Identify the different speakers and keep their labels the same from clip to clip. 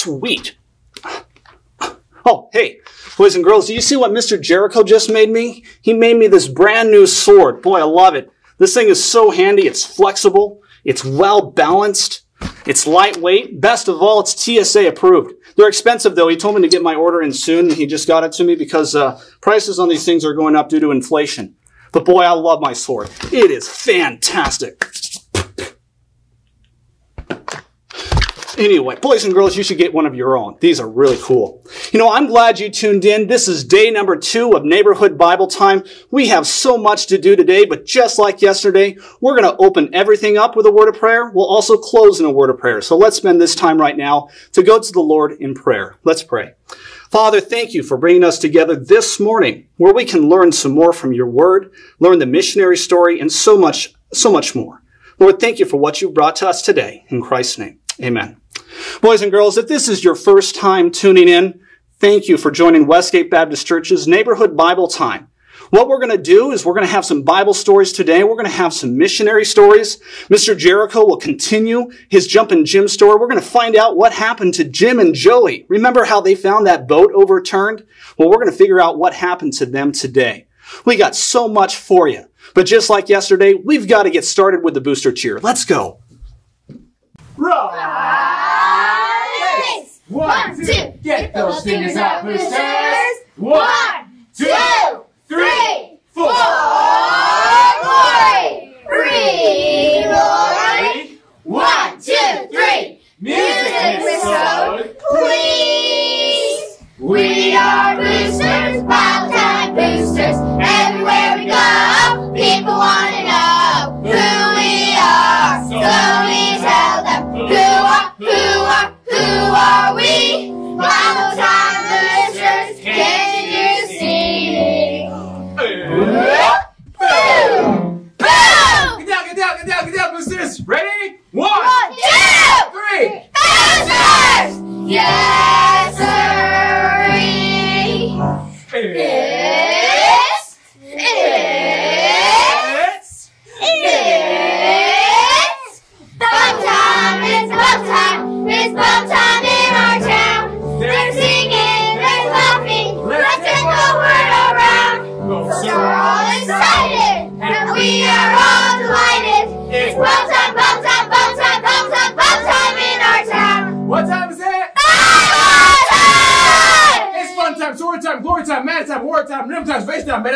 Speaker 1: Sweet. Oh, hey, boys and girls, do you see what Mr. Jericho just made me? He made me this brand new sword. Boy, I love it. This thing is so handy. It's flexible. It's well balanced. It's lightweight. Best of all, it's TSA approved. They're expensive though. He told me to get my order in soon. and He just got it to me because uh, prices on these things are going up due to inflation. But boy, I love my sword. It is fantastic. Anyway, boys and girls, you should get one of your own. These are really cool. You know, I'm glad you tuned in. This is day number two of Neighborhood Bible Time. We have so much to do today, but just like yesterday, we're going to open everything up with a word of prayer. We'll also close in a word of prayer. So let's spend this time right now to go to the Lord in prayer. Let's pray. Father, thank you for bringing us together this morning where we can learn some more from your word, learn the missionary story, and so much, so much more. Lord, thank you for what you brought to us today. In Christ's name, amen. Boys and girls, if this is your first time tuning in, thank you for joining Westgate Baptist Church's Neighborhood Bible Time. What we're going to do is we're going to have some Bible stories today. We're going to have some missionary stories. Mr. Jericho will continue his Jumpin' Jim story. We're going to find out what happened to Jim and Joey. Remember how they found that boat overturned? Well, we're going to figure out what happened to them today. We got so much for you. But just like yesterday, we've got to get started with the booster cheer. Let's go.
Speaker 2: Rise! One, two, get those fingers out, boosters! One, two, three, four! Glory! Glory! One, two, three! Music bestowed, please! We are boosters, Bible time boosters. Everywhere we go, people want to know who we are. So we tell them who are, who are, who are we?
Speaker 3: Ready? One!
Speaker 2: One, two,
Speaker 3: Three!
Speaker 2: boosters! Yes,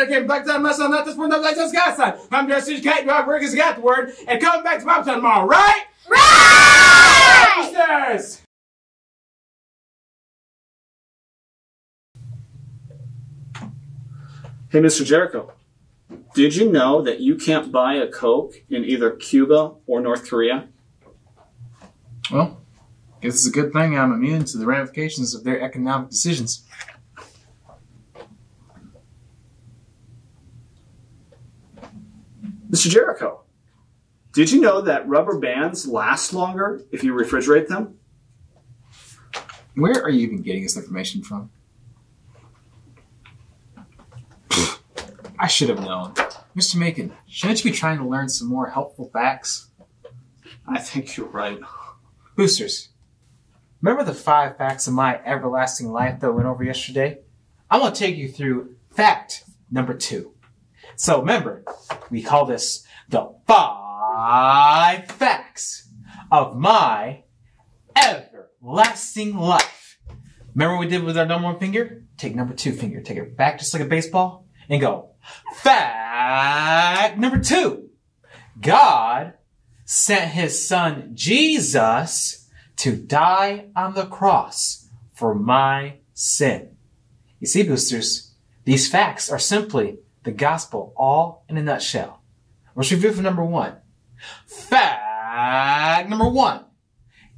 Speaker 3: space time, better game, black time, not this one, not like this gas time. I'm just a cat, drive, work, has got the word, and come back to Bible time tomorrow, right?
Speaker 2: Right!
Speaker 3: Boosters!
Speaker 1: Hey, Mr. Jericho, did you know that you can't buy a Coke in either Cuba or North Korea?
Speaker 4: Well, guess it's a good thing I'm immune to the ramifications of their economic decisions.
Speaker 1: Mr. Jericho, did you know that rubber bands last longer if you refrigerate them?
Speaker 4: Where are you even getting this information from? I should have known. Mr. Macon, shouldn't you be trying to learn some more helpful facts?
Speaker 1: I think you're right.
Speaker 4: Boosters, remember the five facts of my everlasting life that I went over yesterday? I'm going to take you through fact number two. So remember, we call this the five facts of my everlasting life. Remember what we did with our number one finger? Take number two finger, take it back just like a baseball, and go. Fact number two. God sent his son Jesus to die on the cross for my sin. You see, boosters, these facts are simply the gospel all in a nutshell. Let's review for number one. Fact number one.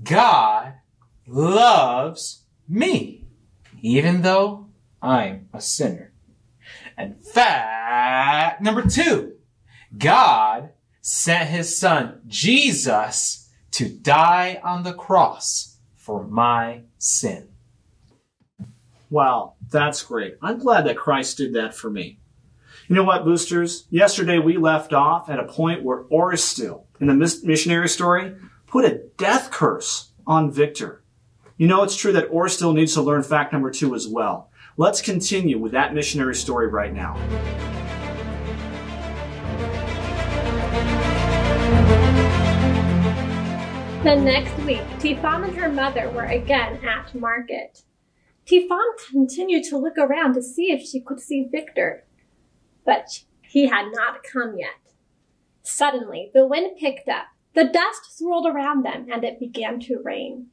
Speaker 4: God loves me, even though I'm a sinner. And fact number two. God sent his son Jesus to die on the cross for my sin.
Speaker 1: Wow, that's great. I'm glad that Christ did that for me. You know what, boosters? Yesterday we left off at a point where Orestiel, in the missionary story, put a death curse on Victor. You know, it's true that Orestiel needs to learn fact number two as well. Let's continue with that missionary story right now.
Speaker 5: The next week, Tifam and her mother were again at market. Tifam continued to look around to see if she could see Victor, but he had not come yet. Suddenly, the wind picked up, the dust swirled around them, and it began to rain.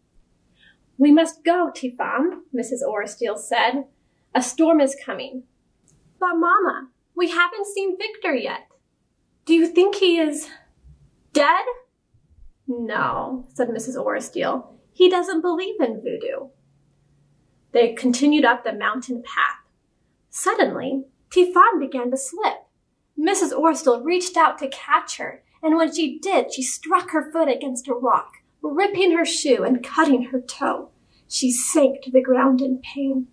Speaker 5: We must go, Tifam, Mrs. Orestiel said. A storm is coming. But, Mama, we haven't seen Victor yet. Do you think he is dead? No, said Mrs. Orestiel. He doesn't believe in voodoo. They continued up the mountain path. Suddenly, Tifam began to slip. Mrs. Orestiel reached out to catch her, and when she did, she struck her foot against a rock, ripping her shoe and cutting her toe. She sank to the ground in pain.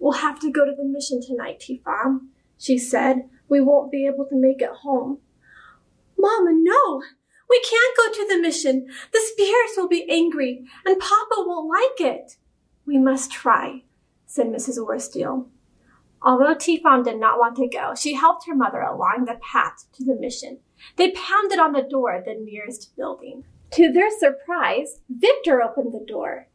Speaker 5: We'll have to go to the mission tonight, Tifam, she said. We won't be able to make it home. Mama, no! We can't go to the mission. The spirits will be angry, and Papa won't like it. We must try, said Mrs. Orestiel. Although Tifam did not want to go, she helped her mother along the path to the mission. They pounded on the door of the nearest building. To their surprise, Victor opened the door.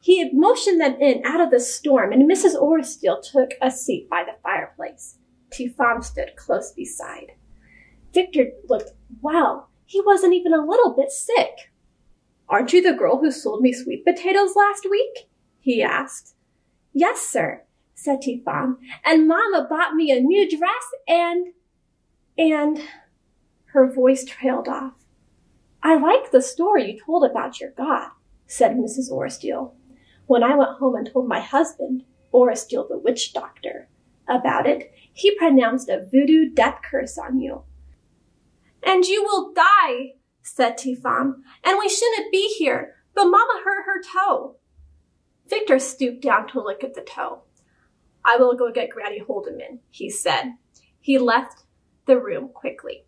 Speaker 5: He had motioned them in out of the storm, and Mrs. Orestiel took a seat by the fireplace. Tifam stood close beside. Victor looked well. He wasn't even a little bit sick. Aren't you the girl who sold me sweet potatoes last week? he asked. Yes, sir, said Tifam, and Mama bought me a new dress and, and, her voice trailed off. I like the story you told about your God, said Mrs. Orestiel. When I went home and told my husband, Orestiel the witch doctor, about it, he pronounced a voodoo death curse on you. And you will die, said Tifam, and we shouldn't be here, but Mama hurt her toe. Victor stooped down to look at the toe. I will go get Granny Holdeman, he said. He left the room quickly.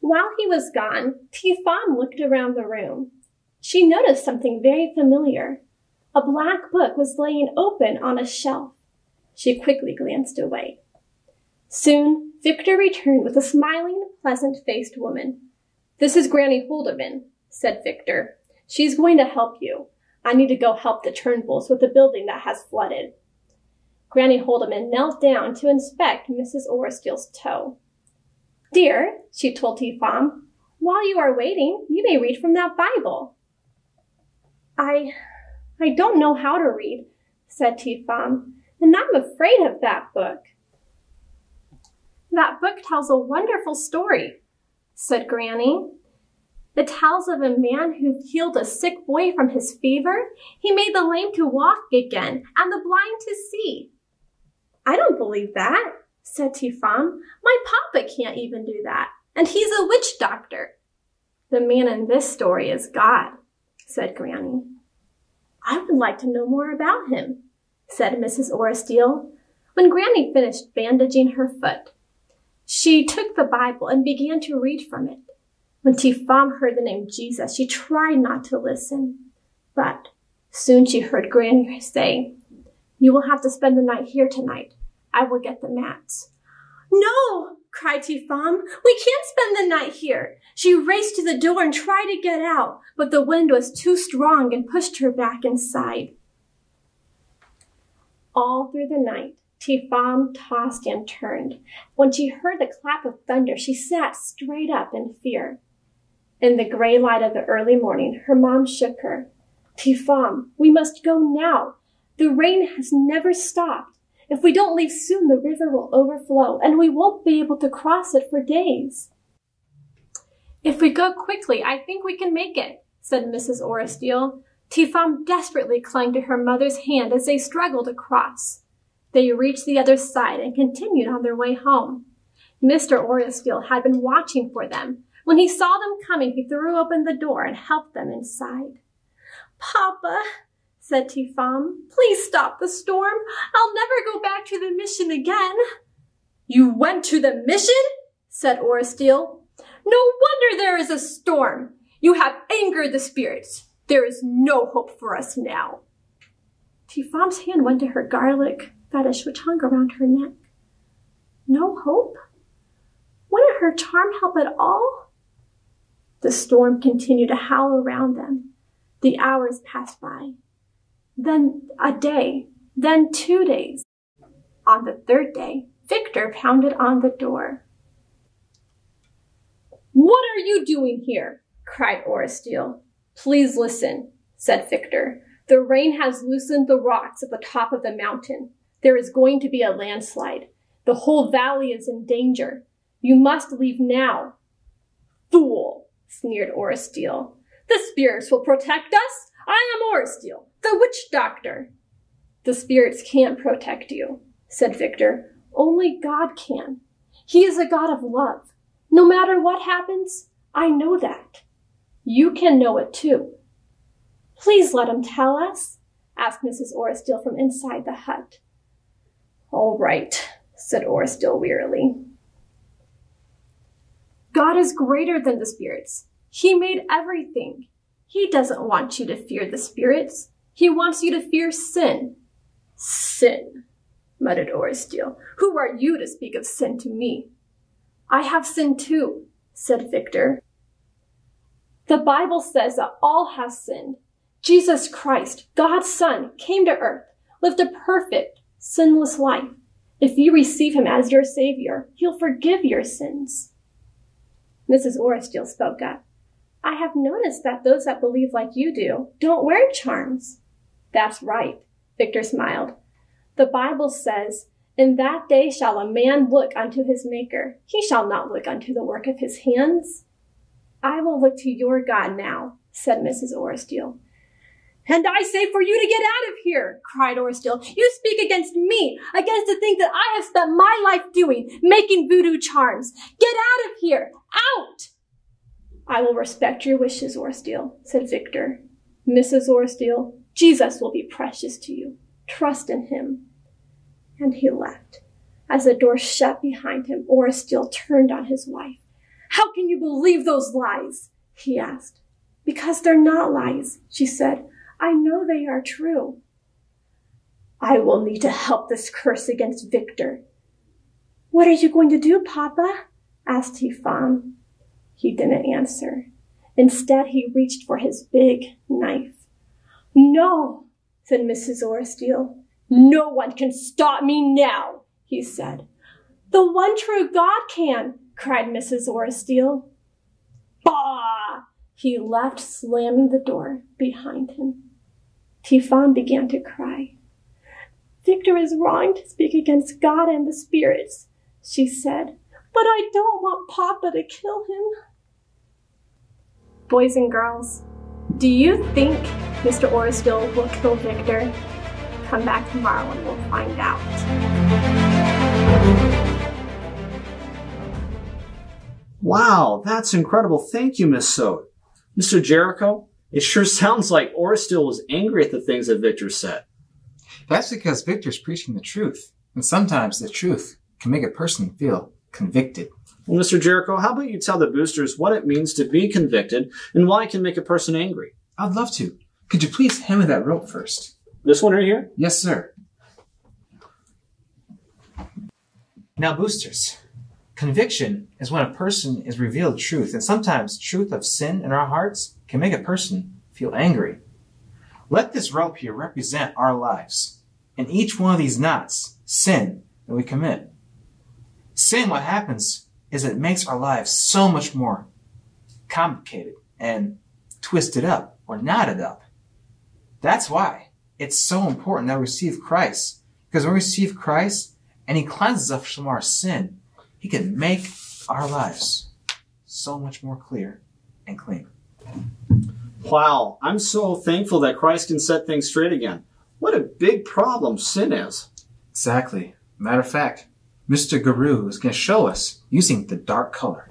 Speaker 5: While he was gone, Tifam looked around the room. She noticed something very familiar. A black book was laying open on a shelf. She quickly glanced away. Soon, Victor returned with a smiling, pleasant-faced woman. This is Granny Holdeman, said Victor. She's going to help you. I need to go help the Turnbulls with the building that has flooded. Granny Holdeman knelt down to inspect Mrs. Orestiel's toe. Dear, she told Tifam, while you are waiting, you may read from that Bible. I, I don't know how to read, said Tifam, and I'm afraid of that book. That book tells a wonderful story, said Granny. It tells of a man who healed a sick boy from his fever. He made the lame to walk again and the blind to see. I don't believe that, said Tifam. My papa can't even do that, and he's a witch doctor. The man in this story is God, said Granny. I would like to know more about him, said Mrs. Orestiel. When Granny finished bandaging her foot, she took the Bible and began to read from it. When Tifam heard the name Jesus, she tried not to listen. But soon she heard Granny say, You will have to spend the night here tonight. I will get the mats. No, cried Tifam. We can't spend the night here. She raced to the door and tried to get out, but the wind was too strong and pushed her back inside. All through the night, Tifam tossed and turned. When she heard the clap of thunder, she sat straight up in fear. In the gray light of the early morning, her mom shook her. Tifam, we must go now. The rain has never stopped. If we don't leave soon, the river will overflow, and we won't be able to cross it for days. If we go quickly, I think we can make it, said Mrs. Orestiel. Tifam desperately clung to her mother's hand as they struggled across. They reached the other side and continued on their way home. Mr. Orestiel had been watching for them. When he saw them coming, he threw open the door and helped them inside. Papa, said Tifam. Please stop the storm. I'll never go back to the mission again. You went to the mission? said Orestiel. No wonder there is a storm. You have angered the spirits. There is no hope for us now. Tifam's hand went to her garlic fetish, which hung around her neck. No hope? Wouldn't her charm help at all? The storm continued to howl around them. The hours passed by. Then a day, then two days. On the third day, Victor pounded on the door. What are you doing here? cried Orestiel. Please listen, said Victor. The rain has loosened the rocks at the top of the mountain. There is going to be a landslide. The whole valley is in danger. You must leave now. Fool, sneered Orestiel. The spirits will protect us. I am Orestiel, the witch doctor. The spirits can't protect you, said Victor. Only God can. He is a God of love. No matter what happens, I know that. You can know it too. Please let him tell us, asked Mrs. Orestiel from inside the hut. All right, said Orestiel wearily. God is greater than the spirits. He made everything. He doesn't want you to fear the spirits. He wants you to fear sin. Sin, muttered Orestiel. Who are you to speak of sin to me? I have sinned too, said Victor. The Bible says that all have sinned. Jesus Christ, God's Son, came to earth, lived a perfect, sinless life. If you receive him as your Savior, he'll forgive your sins. Mrs. Orestiel spoke up. I have noticed that those that believe like you do don't wear charms. That's right, Victor smiled. The Bible says, In that day shall a man look unto his Maker. He shall not look unto the work of his hands. I will look to your God now, said Mrs. Orestiel. And I say for you to get out of here, cried Orestiel. You speak against me, against the thing that I have spent my life doing, making voodoo charms. Get out of here, out! I will respect your wishes, Orestiel, said Victor. Mrs. Orestiel, Jesus will be precious to you. Trust in him. And he left. As the door shut behind him, Orestiel turned on his wife. How can you believe those lies? he asked. Because they're not lies, she said. I know they are true. I will need to help this curse against Victor. What are you going to do, Papa? asked Tifam. He didn't answer. Instead, he reached for his big knife. No, said Mrs. Orestiel. No one can stop me now, he said. The one true God can, cried Mrs. Orestiel. Bah! He left, slamming the door behind him. Tifam began to cry. Victor is wrong to speak against God and the spirits, she said, but I don't want Papa to kill him. Boys and girls, do you think Mr. Orestiel will kill Victor? Come back tomorrow and we'll find out.
Speaker 1: Wow, that's incredible. Thank you, Miss Sode. Mr. Jericho, it sure sounds like Orestiel was angry at the things that Victor said.
Speaker 4: That's because Victor's preaching the truth. And sometimes the truth can make a person feel convicted.
Speaker 1: Well, Mr. Jericho, how about you tell the boosters what it means to be convicted and why it can make a person angry?
Speaker 4: I'd love to. Could you please hand me that rope first?
Speaker 1: This one right here?
Speaker 4: Yes, sir. Now, boosters. Conviction is when a person is revealed truth, and sometimes truth of sin in our hearts can make a person feel angry. Let this rope here represent our lives. and each one of these knots, sin that we commit. Sin, what happens is it makes our lives so much more complicated and twisted up or knotted up. That's why it's so important that we receive Christ. Because when we receive Christ and He cleanses us from our sin, He can make our lives so much more clear and clean.
Speaker 1: Wow, I'm so thankful that Christ can set things straight again. What a big problem sin is.
Speaker 4: Exactly. Matter of fact, Mr. Guru is going to show us using the dark color.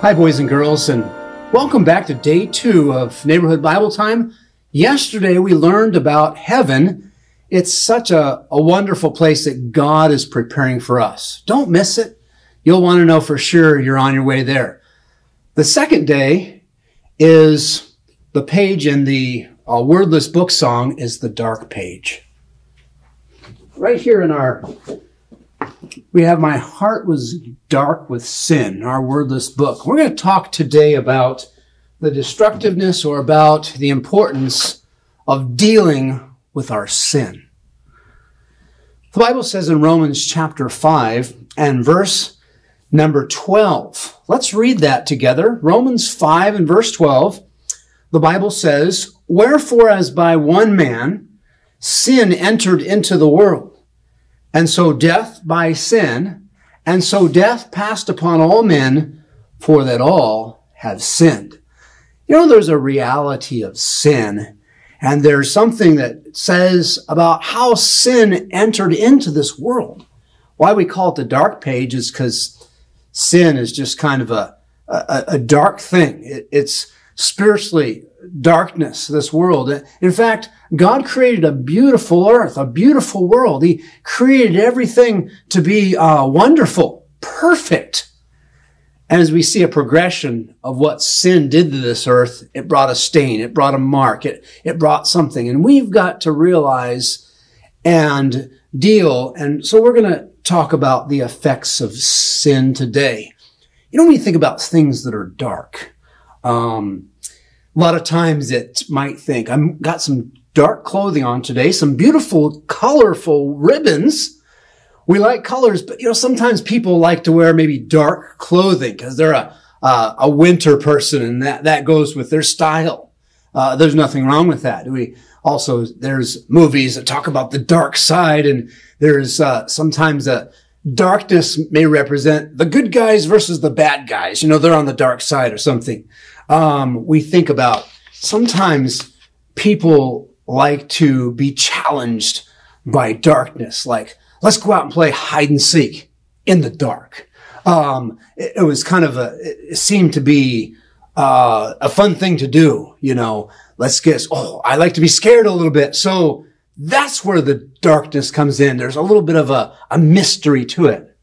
Speaker 6: Hi, boys and girls, and welcome back to day two of Neighborhood Bible Time. Yesterday we learned about heaven. It's such a, a wonderful place that God is preparing for us. Don't miss it. You'll want to know for sure you're on your way there. The second day is the page in the uh, wordless book song is the dark page. Right here in our, we have my heart was dark with sin, our wordless book. We're going to talk today about the destructiveness or about the importance of dealing with our sin. The Bible says in Romans chapter 5 and verse number 12. Let's read that together. Romans 5 and verse 12. The Bible says, Wherefore as by one man sin entered into the world, and so death by sin, and so death passed upon all men, for that all have sinned. You know, there's a reality of sin and there's something that says about how sin entered into this world. Why we call it the dark page is because sin is just kind of a, a, a dark thing. It, it's spiritually darkness, this world. In fact, God created a beautiful earth, a beautiful world. He created everything to be uh, wonderful, perfect. And as we see a progression of what sin did to this earth, it brought a stain, it brought a mark, it, it brought something. And we've got to realize and deal. And so we're going to talk about the effects of sin today. You know, when you think about things that are dark, um, a lot of times it might think, I've got some dark clothing on today, some beautiful, colorful ribbons we like colors, but you know, sometimes people like to wear maybe dark clothing because they're a, uh, a winter person and that, that goes with their style. Uh, there's nothing wrong with that. We also, there's movies that talk about the dark side and there's, uh, sometimes a darkness may represent the good guys versus the bad guys. You know, they're on the dark side or something. Um, we think about sometimes people like to be challenged by darkness, like, let's go out and play hide and seek in the dark. Um, it, it, was kind of a, it seemed to be, uh, a fun thing to do, you know, let's get, oh, I like to be scared a little bit. So that's where the darkness comes in. There's a little bit of a, a mystery to it.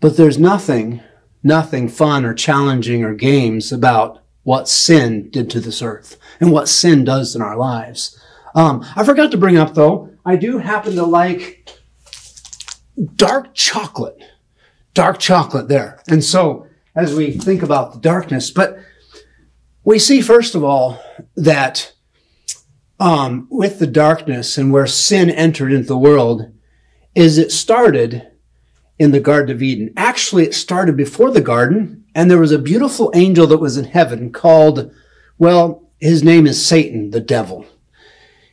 Speaker 6: But there's nothing, nothing fun or challenging or games about what sin did to this earth and what sin does in our lives. Um, I forgot to bring up though, I do happen to like dark chocolate, dark chocolate there. And so as we think about the darkness, but we see first of all that um, with the darkness and where sin entered into the world is it started in the Garden of Eden. Actually, it started before the garden, and there was a beautiful angel that was in heaven called, well, his name is Satan, the devil.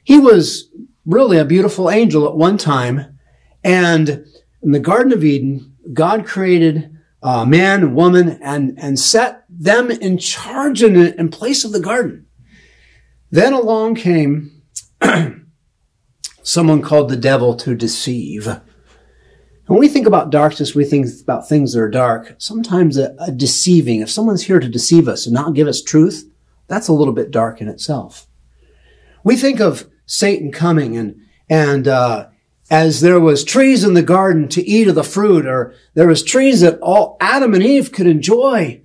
Speaker 6: He was really a beautiful angel at one time, and in the Garden of Eden, God created uh, man and woman and, and set them in charge in, it in place of the garden. Then along came someone called the devil to deceive. When we think about darkness, we think about things that are dark. Sometimes a, a deceiving, if someone's here to deceive us and not give us truth, that's a little bit dark in itself. We think of Satan coming and, and, uh, as there was trees in the garden to eat of the fruit, or there was trees that all Adam and Eve could enjoy.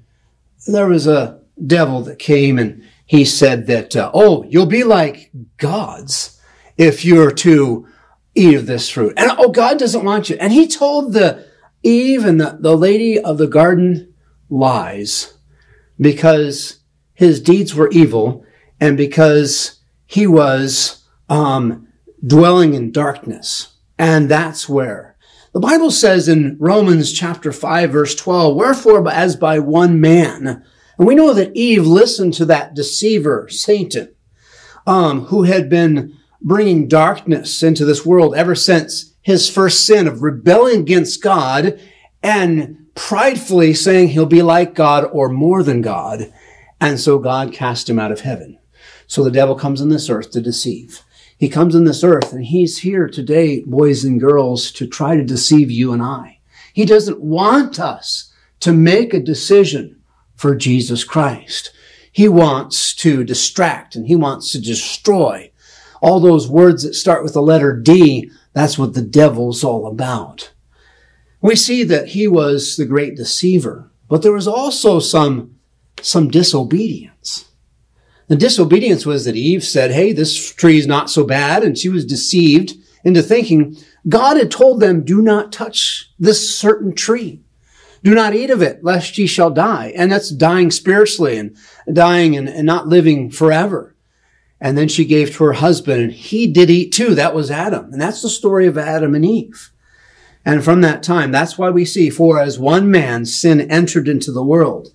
Speaker 6: There was a devil that came and he said that, uh, oh, you'll be like gods if you're to eat of this fruit. And oh, God doesn't want you. And he told the Eve and the, the lady of the garden lies because his deeds were evil and because he was um, dwelling in darkness. And that's where. The Bible says in Romans chapter 5 verse 12, wherefore as by one man. And we know that Eve listened to that deceiver, Satan, um, who had been bringing darkness into this world ever since his first sin of rebelling against God and pridefully saying he'll be like God or more than God. And so God cast him out of heaven. So the devil comes on this earth to deceive. He comes in this earth and he's here today, boys and girls, to try to deceive you and I. He doesn't want us to make a decision for Jesus Christ. He wants to distract and he wants to destroy. All those words that start with the letter D, that's what the devil's all about. We see that he was the great deceiver, but there was also some, some disobedience. The disobedience was that Eve said, Hey, this tree is not so bad. And she was deceived into thinking God had told them, do not touch this certain tree. Do not eat of it, lest ye shall die. And that's dying spiritually and dying and, and not living forever. And then she gave to her husband and he did eat too. That was Adam. And that's the story of Adam and Eve. And from that time, that's why we see, for as one man sin entered into the world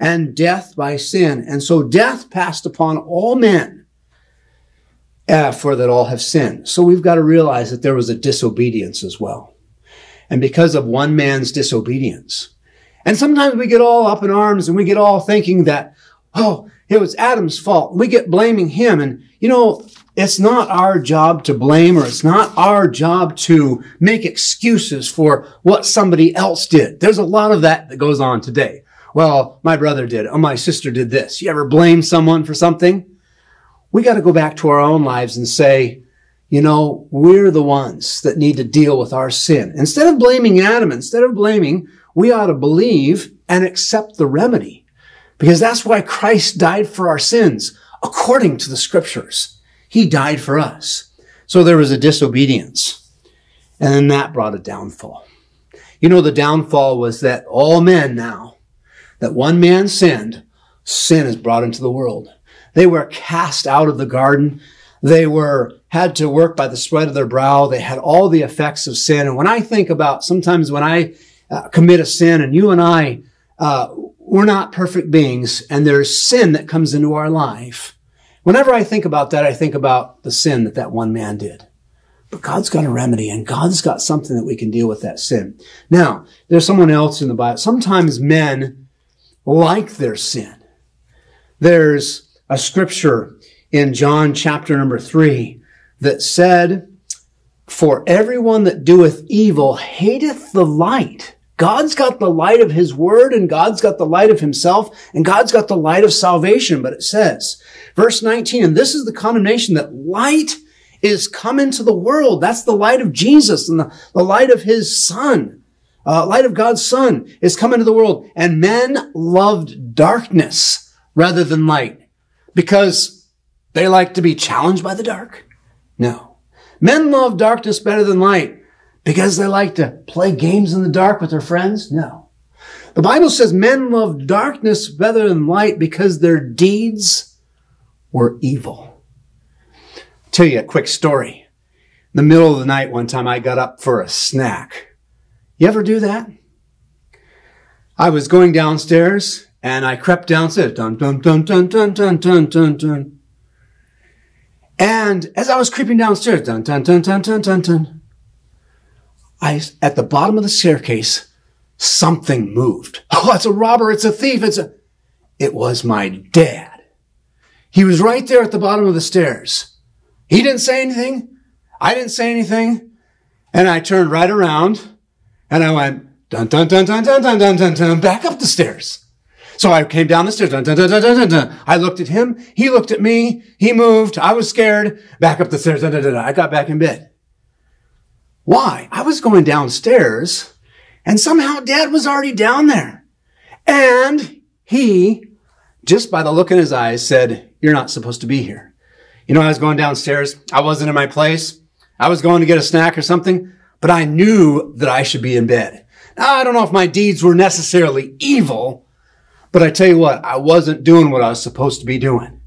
Speaker 6: and death by sin. And so death passed upon all men uh, for that all have sinned. So we've got to realize that there was a disobedience as well. And because of one man's disobedience, and sometimes we get all up in arms and we get all thinking that, oh, it was Adam's fault. We get blaming him. And, you know, it's not our job to blame or it's not our job to make excuses for what somebody else did. There's a lot of that that goes on today. Well, my brother did. Oh, my sister did this. You ever blame someone for something? We got to go back to our own lives and say, you know, we're the ones that need to deal with our sin. Instead of blaming Adam, instead of blaming, we ought to believe and accept the remedy. Because that's why Christ died for our sins, according to the scriptures. He died for us. So there was a disobedience. And then that brought a downfall. You know, the downfall was that all men now, that one man sinned, sin is brought into the world. They were cast out of the garden. They were, had to work by the sweat of their brow. They had all the effects of sin. And when I think about sometimes when I uh, commit a sin and you and I, uh, we're not perfect beings and there's sin that comes into our life. Whenever I think about that, I think about the sin that that one man did. But God's got a remedy and God's got something that we can deal with that sin. Now, there's someone else in the Bible. Sometimes men like their sin. There's a scripture in John chapter number three that said, For everyone that doeth evil hateth the light. God's got the light of his word and God's got the light of himself and God's got the light of salvation. But it says, verse 19, and this is the condemnation that light is come into the world. That's the light of Jesus and the, the light of his son. Uh, light of God's son is come into the world and men loved darkness rather than light because they like to be challenged by the dark? No. Men love darkness better than light because they like to play games in the dark with their friends? No. The Bible says men love darkness better than light because their deeds were evil. I'll tell you a quick story. In the middle of the night one time I got up for a snack. You ever do that? I was going downstairs and I crept downstairs. Dun, dun, dun, dun, dun, dun, dun, dun, dun. And as I was creeping downstairs, dun, dun, dun, dun, dun, dun, dun, I, at the bottom of the staircase, something moved. Oh, it's a robber. It's a thief. It's a, it was my dad. He was right there at the bottom of the stairs. He didn't say anything. I didn't say anything. And I turned right around and I went, dun, dun, dun, dun, dun, dun, dun, dun, dun, back up the stairs. So I came down the stairs. Dun, dun, dun, dun, dun, dun, dun. I looked at him. He looked at me. He moved. I was scared. Back up the stairs. Dun, dun, dun, dun. I got back in bed. Why? I was going downstairs and somehow dad was already down there. And he, just by the look in his eyes, said, you're not supposed to be here. You know, I was going downstairs. I wasn't in my place. I was going to get a snack or something, but I knew that I should be in bed. Now, I don't know if my deeds were necessarily evil, but I tell you what, I wasn't doing what I was supposed to be doing.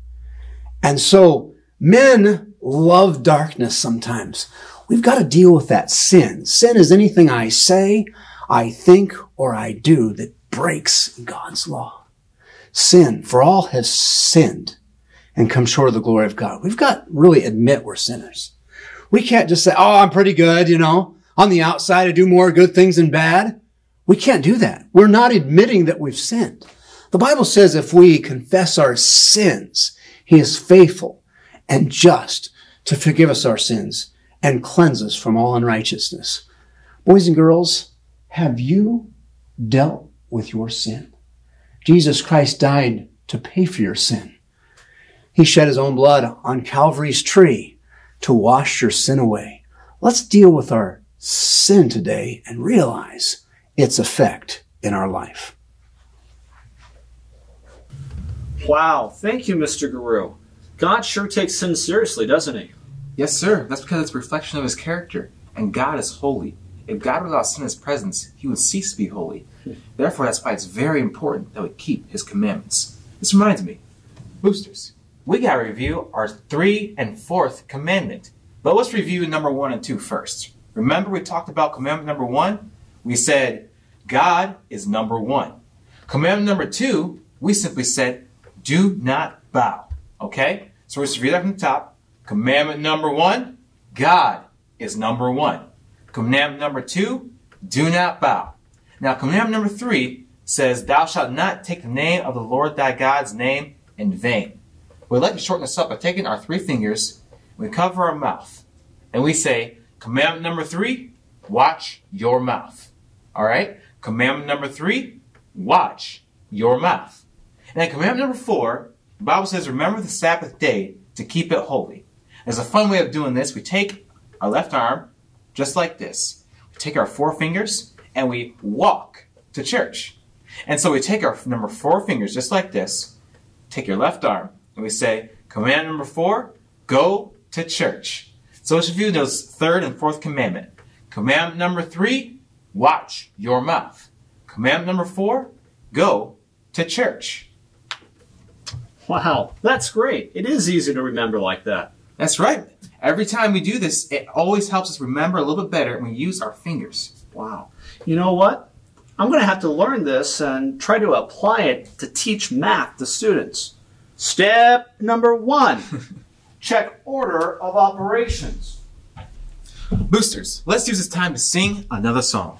Speaker 6: And so men love darkness sometimes. We've got to deal with that sin. Sin is anything I say, I think, or I do that breaks God's law. Sin, for all have sinned and come short of the glory of God. We've got to really admit we're sinners. We can't just say, oh, I'm pretty good, you know. On the outside, I do more good things than bad. We can't do that. We're not admitting that we've sinned. The Bible says if we confess our sins, He is faithful and just to forgive us our sins and cleanse us from all unrighteousness. Boys and girls, have you dealt with your sin? Jesus Christ died to pay for your sin. He shed his own blood on Calvary's tree to wash your sin away. Let's deal with our sin today and realize its effect in our life.
Speaker 1: Wow, thank you, Mr. Guru. God sure takes sin seriously, doesn't he?
Speaker 4: Yes, sir. That's because it's a reflection of his character. And God is holy. If God were without sin in his presence, he would cease to be holy. Therefore, that's why it's very important that we keep his commandments. This reminds me, boosters, we got to review our three and fourth commandment. But let's review number one and two first. Remember, we talked about commandment number one? We said, God is number one. Commandment number two, we simply said, do not bow. Okay? So let's review that from the top. Commandment number one, God is number one. Commandment number two, do not bow. Now, commandment number three says, Thou shalt not take the name of the Lord thy God's name in vain. We'd like to shorten this up by taking our three fingers, we cover our mouth, and we say, Commandment number three, watch your mouth. All right? Commandment number three, watch your mouth. And then commandment number four, the Bible says, Remember the Sabbath day to keep it holy. There's a fun way of doing this. We take our left arm, just like this. We take our four fingers and we walk to church. And so we take our number four fingers, just like this, take your left arm, and we say, Command number four, go to church. So let's review those third and fourth commandment. Commandment number three, watch your mouth. Commandment number four, go to church.
Speaker 1: Wow, that's great. It is easy to remember like that.
Speaker 4: That's right. Every time we do this, it always helps us remember a little bit better when we use our fingers.
Speaker 1: Wow. You know what? I'm going to have to learn this and try to apply it to teach math to students. Step number one check order of operations.
Speaker 4: Boosters, let's use this time to sing another song.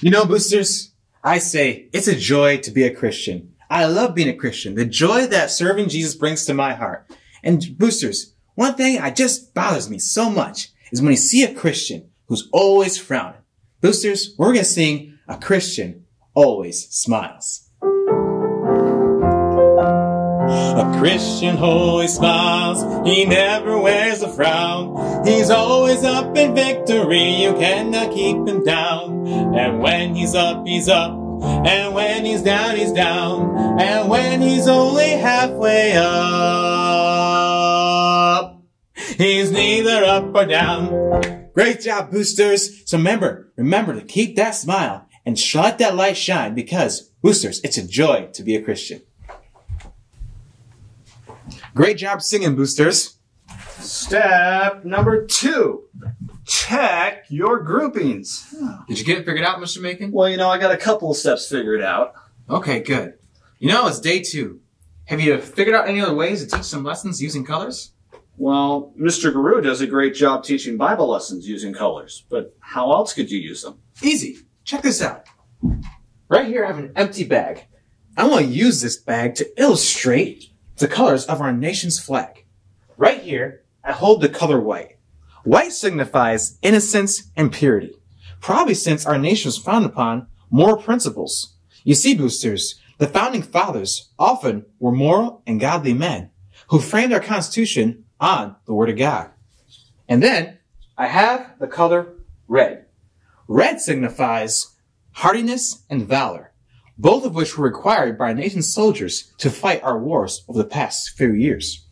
Speaker 4: You know, boosters, I say it's a joy to be a Christian. I love being a Christian. The joy that serving Jesus brings to my heart. And boosters, one thing that just bothers me so much is when you see a Christian who's always frowning. Boosters, we're going to sing A Christian Always Smiles. A Christian always smiles, he never wears a frown. He's always up in victory, you cannot keep him down. And when he's up, he's up. And when he's down, he's down. And when he's only halfway up, he's neither up or down. Great job, boosters. So remember, remember to keep that smile and let that light shine because, boosters, it's a joy to be a Christian. Great job singing, boosters.
Speaker 1: Step number two check your groupings.
Speaker 4: Did you get it figured out, Mr. Macon?
Speaker 1: Well, you know, I got a couple of steps figured out.
Speaker 4: Okay, good. You know, it's day two. Have you figured out any other ways to teach some lessons using colors?
Speaker 1: Well, Mr. Guru does a great job teaching Bible lessons using colors, but how else could you use them?
Speaker 4: Easy. Check this out. Right here, I have an empty bag. I want to use this bag to illustrate the colors of our nation's flag. Right here, I hold the color white. White signifies innocence and purity, probably since our nation was founded upon moral principles. You see, boosters, the founding fathers often were moral and godly men who framed our Constitution on the Word of God. And then I have the color red. Red signifies hardiness and valor, both of which were required by our nation's soldiers to fight our wars over the past few years.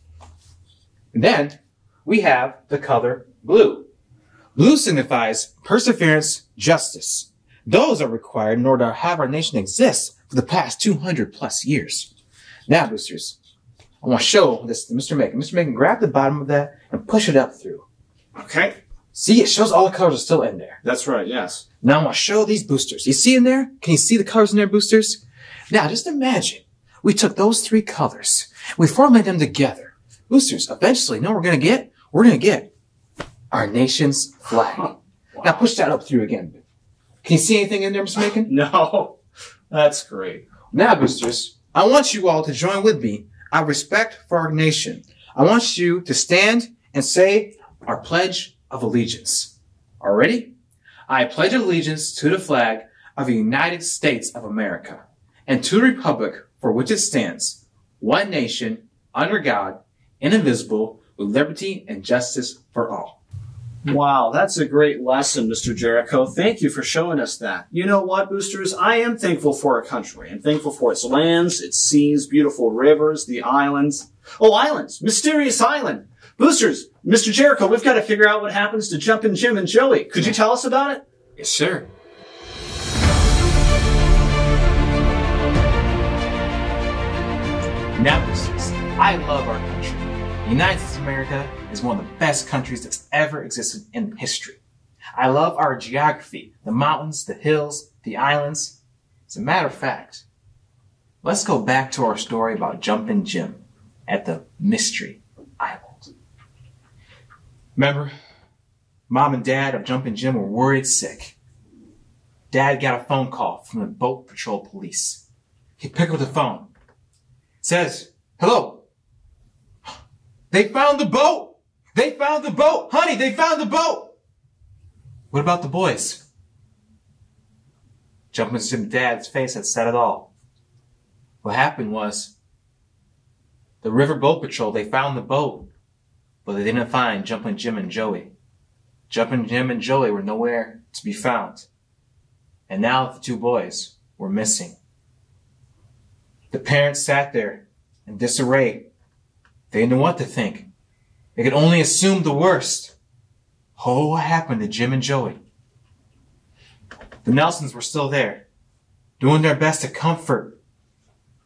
Speaker 4: And then we have the color blue. Blue signifies perseverance, justice. Those are required in order to have our nation exist for the past 200 plus years. Now, boosters, I want to show this to Mr. Macon. Mr. Macon, grab the bottom of that and push it up through.
Speaker 1: Okay.
Speaker 4: See, it shows all the colors are still in there.
Speaker 1: That's right, yes.
Speaker 4: Now I want to show these boosters. You see in there? Can you see the colors in there, boosters? Now just imagine we took those three colors, we formulated them together. Boosters, eventually, you know what we're going to get? We're going to get our nation's flag. Now push that up through again. Can you see anything in there, Mr. Macon?
Speaker 1: No, that's great.
Speaker 4: Now, boosters, I want you all to join with me our respect for our nation. I want you to stand and say our pledge of allegiance. Are ready? I pledge allegiance to the flag of the United States of America and to the republic for which it stands, one nation, under God, indivisible, with liberty and justice for all.
Speaker 1: Wow, that's a great lesson, Mr. Jericho. Thank you for showing us that. You know what, boosters? I am thankful for our country. I'm thankful for its lands, its seas, beautiful rivers, the islands. Oh, islands! Mysterious island! Boosters, Mr. Jericho, we've got to figure out what happens to Jumpin' Jim and Joey. Could you tell us about it?
Speaker 4: Yes, sir. Now, boosters, I love our country. The United States of America is one of the best countries that's ever existed in history. I love our geography, the mountains, the hills, the islands. As a matter of fact, let's go back to our story about Jumpin' Jim at the Mystery Island. Remember, mom and dad of Jumpin' Jim were worried sick. Dad got a phone call from the boat patrol police. He picked up the phone. Says, hello. They found the boat. They found the boat. Honey, they found the boat. What about the boys? Jumpin' Jim's dad's face had said it all. What happened was, the river boat patrol, they found the boat, but they didn't find Jumpin' Jim and Joey. Jumpin' Jim and Joey were nowhere to be found. And now the two boys were missing. The parents sat there in disarray. They didn't know what to think. They could only assume the worst. Oh, what happened to Jim and Joey? The Nelsons were still there, doing their best to comfort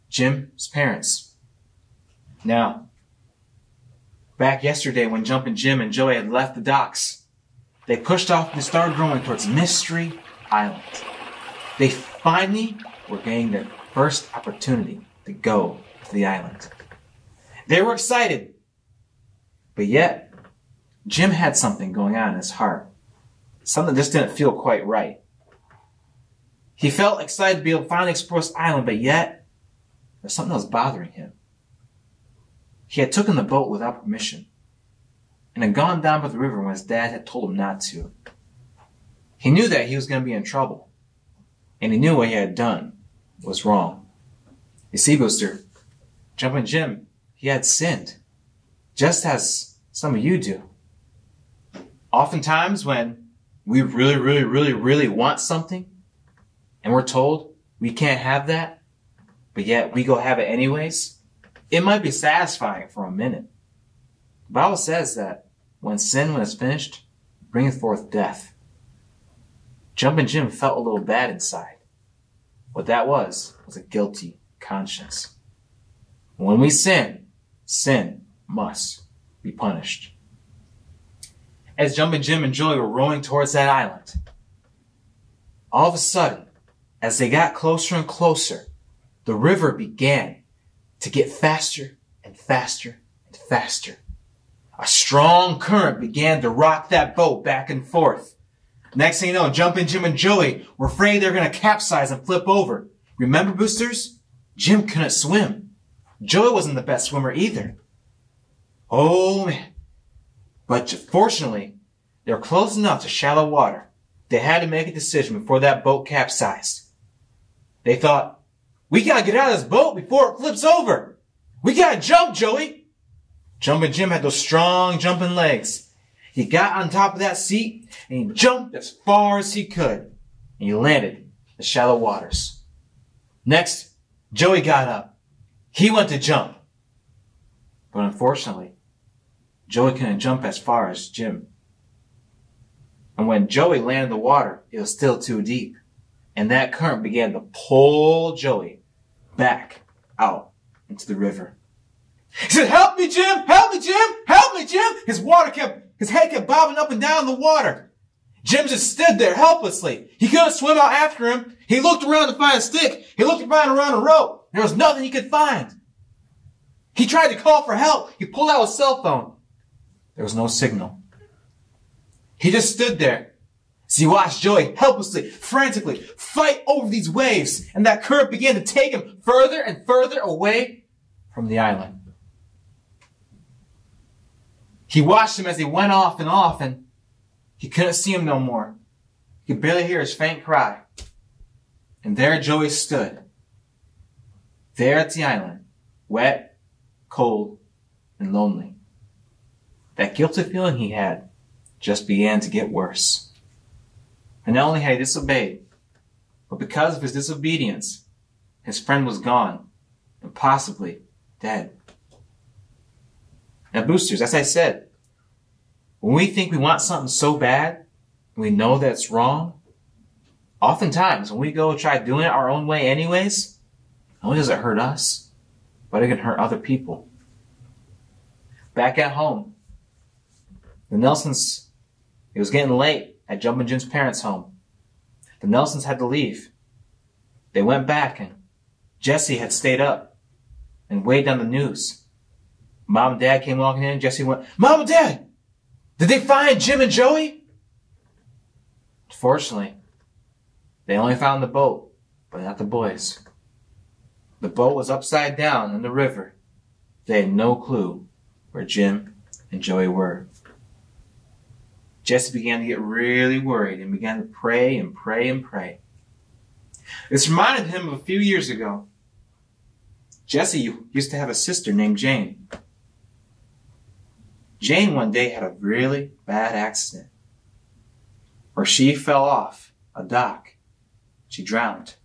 Speaker 4: Jim's parents. Now, back yesterday when Jumpin' Jim and Joey had left the docks, they pushed off and started rowing towards Mystery Island. They finally were getting their first opportunity to go to the island. They were excited, but yet Jim had something going on in his heart. Something just didn't feel quite right. He felt excited to be able to finally explore this island, but yet there's something that was bothering him. He had taken the boat without permission and had gone down by the river when his dad had told him not to. He knew that he was going to be in trouble, and he knew what he had done was wrong. You see, Booster, Jumpin' Jim, he had sinned, just as some of you do. Oftentimes, when we really, really, really, really want something, and we're told we can't have that, but yet we go have it anyways, it might be satisfying for a minute. The Bible says that when sin, when it's finished, bringeth forth death. Jumpin' Jim felt a little bad inside. What that was, was a guilty conscience. When we sin, sin must be punished. As Jumpin' Jim and Joey were rowing towards that island, all of a sudden, as they got closer and closer, the river began to get faster and faster and faster. A strong current began to rock that boat back and forth. Next thing you know, Jumpin' Jim and Joey were afraid they were going to capsize and flip over. Remember, boosters? Jim couldn't swim. Joey wasn't the best swimmer either. Oh man. But fortunately, they were close enough to shallow water. They had to make a decision before that boat capsized. They thought, we gotta get out of this boat before it flips over. We gotta jump, Joey. Jumpin' Jim had those strong jumping legs. He got on top of that seat and he jumped as far as he could. And he landed in the shallow waters. Next, Joey got up. He went to jump. But unfortunately, Joey couldn't jump as far as Jim. And when Joey landed in the water, it was still too deep. And that current began to pull Joey back out into the river. He said, help me, Jim! Help me, Jim! Help me, Jim! His water kept, his head kept bobbing up and down in the water. Jim just stood there helplessly. He couldn't swim out after him. He looked around to find a stick. He looked around around a rope. There was nothing he could find. He tried to call for help. He pulled out his cell phone. There was no signal. He just stood there. He watched Joey helplessly, frantically fight over these waves, and that current began to take him further and further away from the island. He watched him as he went off and off, and he couldn't see him no more. He could barely hear his faint cry. And there Joey stood, there at the island, wet, cold, and lonely. That guilty feeling he had, just began to get worse. And not only had he disobeyed, but because of his disobedience, his friend was gone and possibly dead. Now, boosters, as I said, when we think we want something so bad, we know that it's wrong, oftentimes when we go try doing it our own way anyways, not only does it hurt us, but it can hurt other people. Back at home, the Nelsons, it was getting late at Jumpin' Jim's parents' home. The Nelsons had to leave. They went back and Jesse had stayed up and weighed down the news. Mom and Dad came walking in. Jesse went, Mom and Dad, did they find Jim and Joey? Fortunately, they only found the boat, but not the boys. The boat was upside down in the river. They had no clue where Jim and Joey were. Jesse began to get really worried and began to pray and pray and pray. This reminded him of a few years ago. Jesse used to have a sister named Jane. Jane one day had a really bad accident where she fell off a dock. She drowned.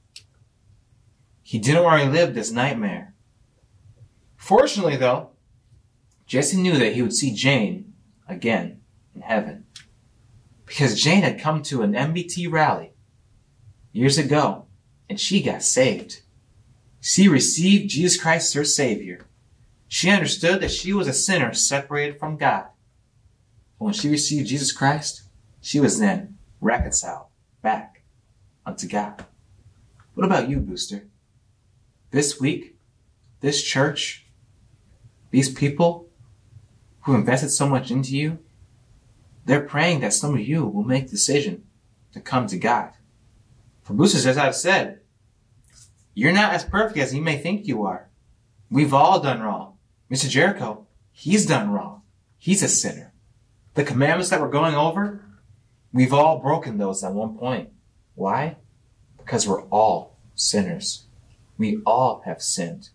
Speaker 4: He didn't want to relive this nightmare. Fortunately, though, Jesse knew that he would see Jane again in heaven. Because Jane had come to an NBT rally years ago and she got saved. She received Jesus Christ her Savior. She understood that she was a sinner separated from God. But when she received Jesus Christ, she was then reconciled back unto God. What about you, Booster? This week, this church, these people who invested so much into you, they're praying that some of you will make decision to come to God. For boosters, as I've said, you're not as perfect as you may think you are. We've all done wrong. Mr. Jericho, he's done wrong. He's a sinner. The commandments that we're going over, we've all broken those at one point. Why? Because we're all sinners. We all have sinned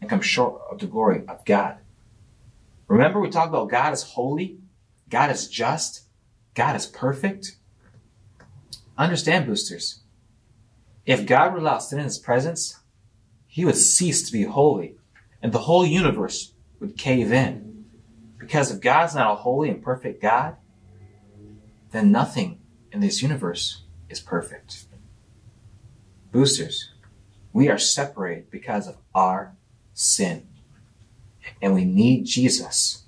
Speaker 4: and come short of the glory of God. Remember we talked about God is holy, God is just, God is perfect. Understand, boosters. If God would allow sin in his presence, he would cease to be holy and the whole universe would cave in. Because if God's not a holy and perfect God, then nothing in this universe is perfect. Boosters, we are separated because of our sin. And we need Jesus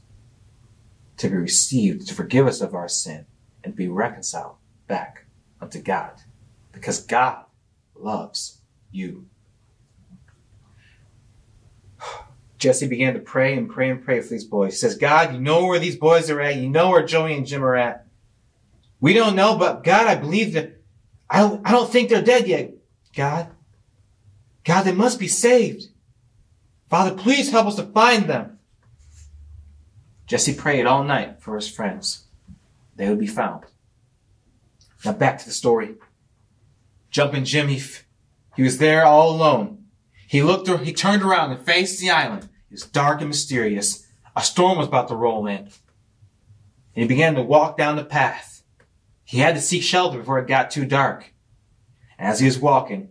Speaker 4: to be received, to forgive us of our sin, and be reconciled back unto God. Because God loves you. Jesse began to pray and pray and pray for these boys. He says, God, you know where these boys are at. You know where Joey and Jim are at. We don't know, but God, I believe that I don't, I don't think they're dead yet. God, God, they must be saved. Father, please help us to find them. Jesse prayed all night for his friends. They would be found. Now back to the story. Jumpin' Jim, he, he was there all alone. He looked, he turned around and faced the island. It was dark and mysterious. A storm was about to roll in. And he began to walk down the path. He had to seek shelter before it got too dark. And As he was walking,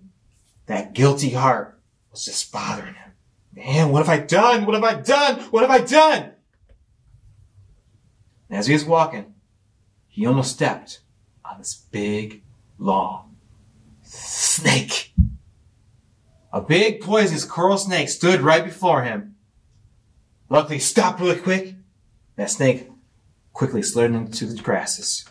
Speaker 4: that guilty heart was just bothering him. Man, what have I done? What have I done? What have I done? And as he was walking, he almost stepped on this big, long snake. A big poisonous coral snake stood right before him. Luckily, he stopped really quick. That snake quickly slid into the grasses.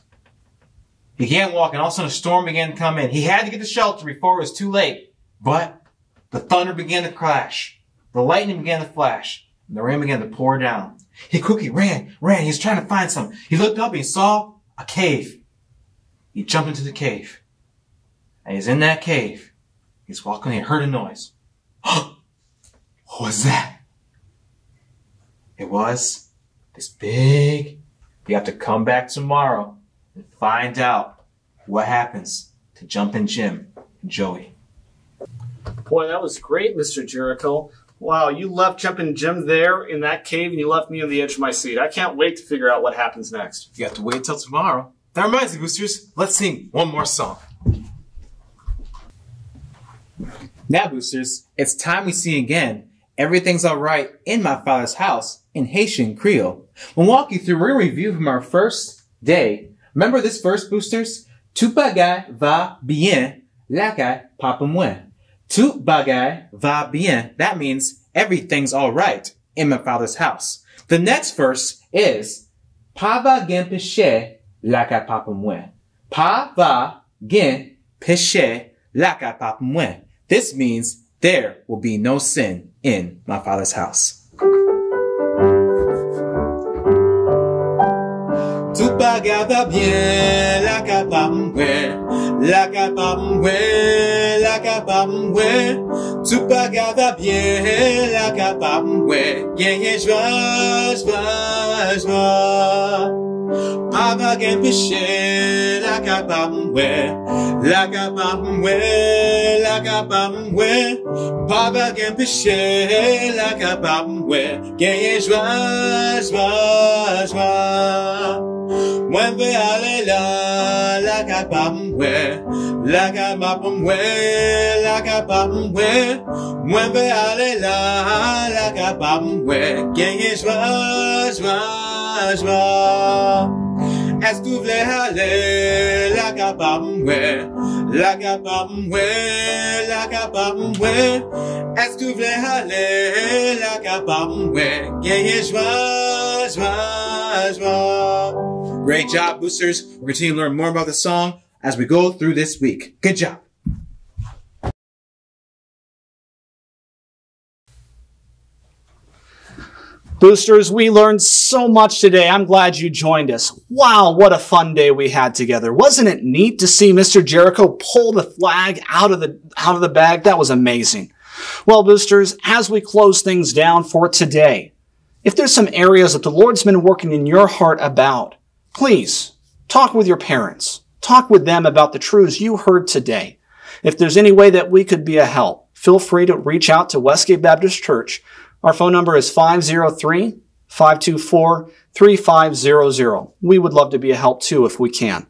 Speaker 4: He began walking. All of a sudden, a storm began to come in. He had to get to shelter before it was too late. But the thunder began to crash. The lightning began to flash. And the rain began to pour down. He quickly ran, ran. He was trying to find something. He looked up and he saw a cave. He jumped into the cave. And he's in that cave. He's walking and he heard a noise. what was that? It was this big. You have to come back tomorrow and find out what happens to Jumpin' Jim and Joey.
Speaker 1: Boy, that was great, Mr. Jericho. Wow, you left Jumpin' Jim there in that cave and you left me on the edge of my seat. I can't wait to figure out what happens next.
Speaker 4: You have to wait till tomorrow. That reminds me, boosters. Let's sing one more song. Now, boosters, it's time we sing again. Everything's alright in my father's house in Haitian Creole. We'll walk you through, we're going to review from our first day. Remember this verse, boosters? Tout bagay va bien, lakay papa mwen. Tout bagay va bien. That means everything's alright in my father's house. The next verse is Pa va gen péché, lakay papa mwen. Pa va gen péché, lakay papa mwen. This means there will be no sin in my father's house. Tout bagay va bien, la kapa mwen, la kapa mwen, la kapa mwen. Tout bagay va bien, la kapa mwen, genye jwa, jwa, jwa. Pa va gen peche, la kapa mwen, la kapa mwen, la kapa mwen. Pa va gen peche, la kapa mwen, genye jwa, jwa, jwa. Mwen ve ale la, la kapa mwen, la kapa mwen, la kapa mwen. Mwen ve ale la, la kapa mwen, genye jwa, jwa, kou vle ale, la la la kou vle ale, la genye jwa, jwa, jwa. Great job, boosters. We're continue to learn more about the song as we go through this week. Good job.
Speaker 1: Boosters, we learned so much today. I'm glad you joined us. Wow, what a fun day we had together. Wasn't it neat to see Mr. Jericho pull the flag out of the, out of the bag? That was amazing. Well, boosters, as we close things down for today, if there's some areas that the Lord's been working in your heart about, please talk with your parents. Talk with them about the truths you heard today. If there's any way that we could be a help, feel free to reach out to Westgate Baptist Church. Our phone number is 503 524 3500. We would love to be a help too if we can.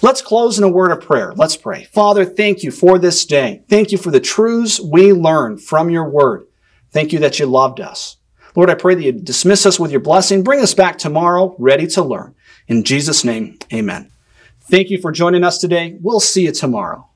Speaker 1: Let's close in a word of prayer. Let's pray. Father, thank you for this day. Thank you for the truths we learn from your word. Thank you that you loved us. Lord, I pray that you dismiss us with your blessing. Bring us back tomorrow ready to learn. In Jesus' name, amen. Thank you for joining us today. We'll see you tomorrow.